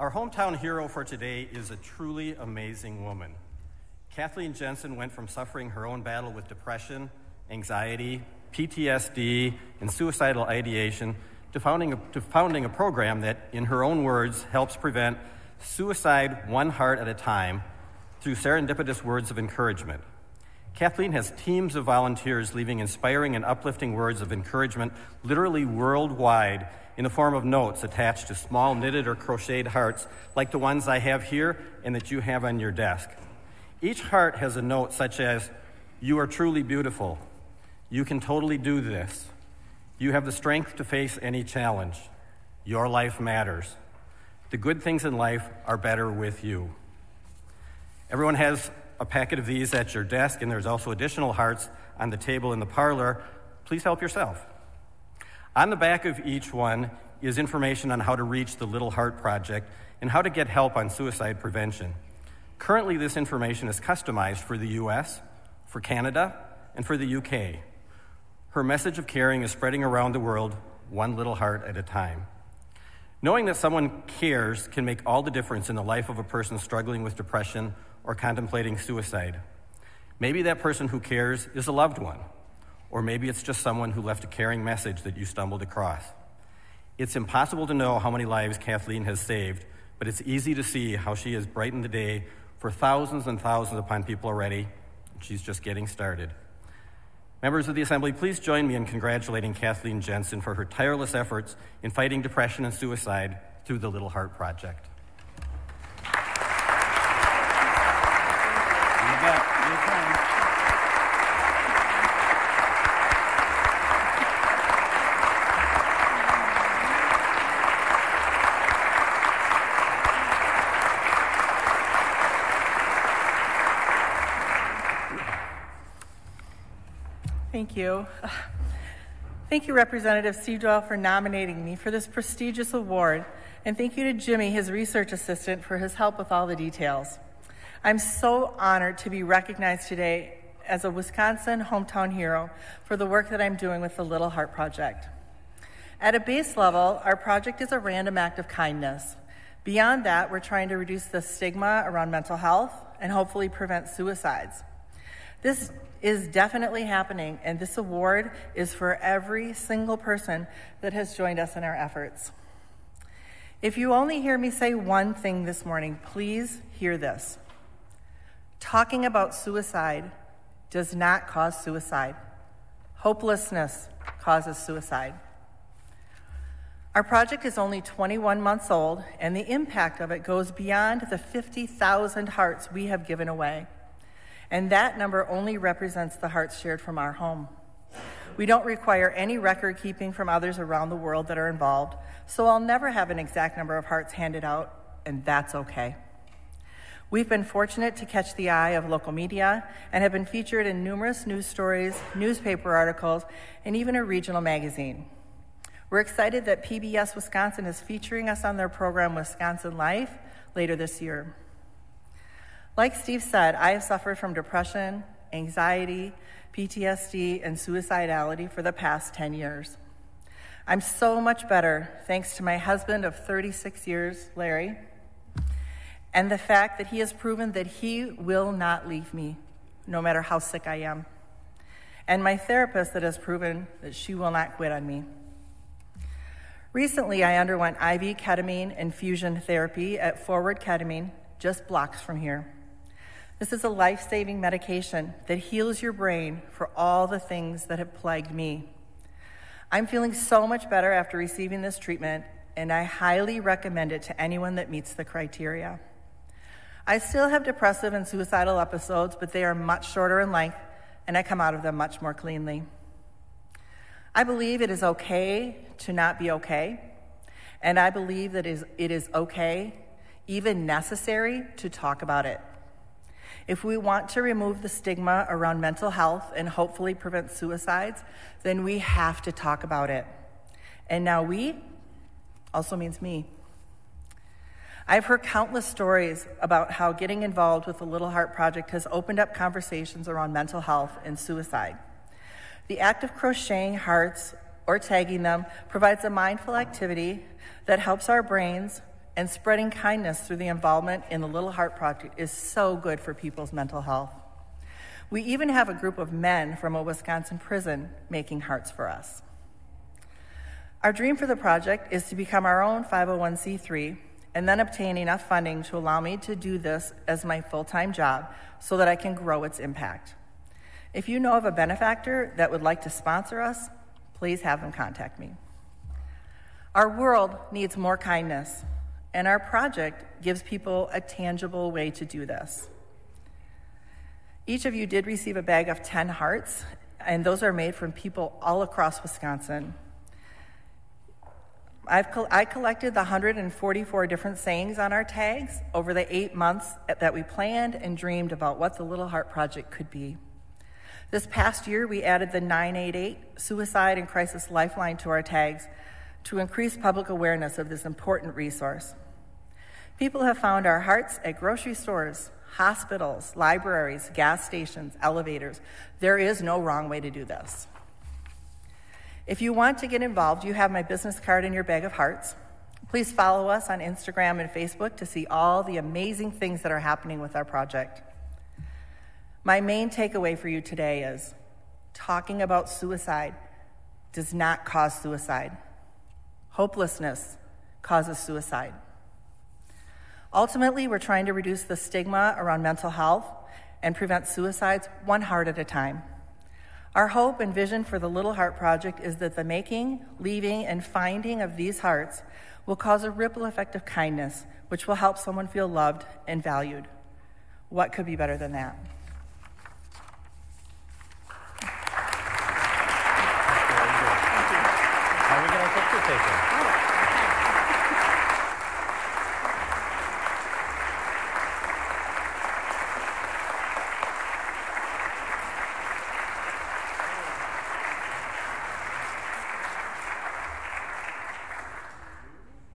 Our hometown hero for today is a truly amazing woman. Kathleen Jensen went from suffering her own battle with depression, anxiety, PTSD, and suicidal ideation to founding, a, to founding a program that, in her own words, helps prevent suicide one heart at a time through serendipitous words of encouragement. Kathleen has teams of volunteers leaving inspiring and uplifting words of encouragement literally worldwide in the form of notes attached to small knitted or crocheted hearts like the ones I have here and that you have on your desk. Each heart has a note such as, You are truly beautiful. You can totally do this. You have the strength to face any challenge. Your life matters. The good things in life are better with you. Everyone has a packet of these at your desk, and there's also additional hearts on the table in the parlor. Please help yourself. On the back of each one is information on how to reach the Little Heart Project and how to get help on suicide prevention. Currently, this information is customized for the US, for Canada, and for the UK. Her message of caring is spreading around the world, one little heart at a time. Knowing that someone cares can make all the difference in the life of a person struggling with depression or contemplating suicide. Maybe that person who cares is a loved one, or maybe it's just someone who left a caring message that you stumbled across. It's impossible to know how many lives Kathleen has saved, but it's easy to see how she has brightened the day for thousands and thousands upon people already. She's just getting started. Members of the Assembly, please join me in congratulating Kathleen Jensen for her tireless efforts in fighting depression and suicide through the Little Heart Project. Thank you. Thank you, Representative Seedwell, for nominating me for this prestigious award. And thank you to Jimmy, his research assistant, for his help with all the details. I'm so honored to be recognized today as a Wisconsin hometown hero for the work that I'm doing with the Little Heart Project. At a base level, our project is a random act of kindness. Beyond that, we're trying to reduce the stigma around mental health and hopefully prevent suicides. This is definitely happening, and this award is for every single person that has joined us in our efforts. If you only hear me say one thing this morning, please hear this. Talking about suicide does not cause suicide. Hopelessness causes suicide. Our project is only 21 months old, and the impact of it goes beyond the 50,000 hearts we have given away. And that number only represents the hearts shared from our home. We don't require any record keeping from others around the world that are involved, so I'll never have an exact number of hearts handed out, and that's okay. We've been fortunate to catch the eye of local media and have been featured in numerous news stories, newspaper articles, and even a regional magazine. We're excited that PBS Wisconsin is featuring us on their program Wisconsin Life later this year. Like Steve said, I have suffered from depression, anxiety, PTSD, and suicidality for the past 10 years. I'm so much better thanks to my husband of 36 years, Larry, and the fact that he has proven that he will not leave me, no matter how sick I am, and my therapist that has proven that she will not quit on me. Recently, I underwent IV ketamine infusion therapy at Forward Ketamine, just blocks from here. This is a life saving medication that heals your brain for all the things that have plagued me. I'm feeling so much better after receiving this treatment, and I highly recommend it to anyone that meets the criteria. I still have depressive and suicidal episodes, but they are much shorter in length, and I come out of them much more cleanly. I believe it is okay to not be okay, and I believe that it is okay, even necessary, to talk about it. If we want to remove the stigma around mental health and hopefully prevent suicides, then we have to talk about it. And now we also means me. I've heard countless stories about how getting involved with the Little Heart Project has opened up conversations around mental health and suicide. The act of crocheting hearts or tagging them provides a mindful activity that helps our brains and spreading kindness through the involvement in the Little Heart Project is so good for people's mental health. We even have a group of men from a Wisconsin prison making hearts for us. Our dream for the project is to become our own 501c3 and then obtain enough funding to allow me to do this as my full time job so that I can grow its impact. If you know of a benefactor that would like to sponsor us, please have them contact me. Our world needs more kindness, and our project gives people a tangible way to do this. Each of you did receive a bag of 10 hearts, and those are made from people all across Wisconsin. I've I collected the 144 different sayings on our tags over the eight months that we planned and dreamed about what the Little Heart Project could be. This past year, we added the 988 Suicide and Crisis Lifeline to our tags to increase public awareness of this important resource. People have found our hearts at grocery stores, hospitals, libraries, gas stations, elevators. There is no wrong way to do this. If you want to get involved, you have my business card in your bag of hearts. Please follow us on Instagram and Facebook to see all the amazing things that are happening with our project. My main takeaway for you today is talking about suicide does not cause suicide. Hopelessness causes suicide. Ultimately, we're trying to reduce the stigma around mental health and prevent suicides one heart at a time. Our hope and vision for the Little Heart Project is that the making, leaving, and finding of these hearts will cause a ripple effect of kindness, which will help someone feel loved and valued. What could be better than that? How are we going to?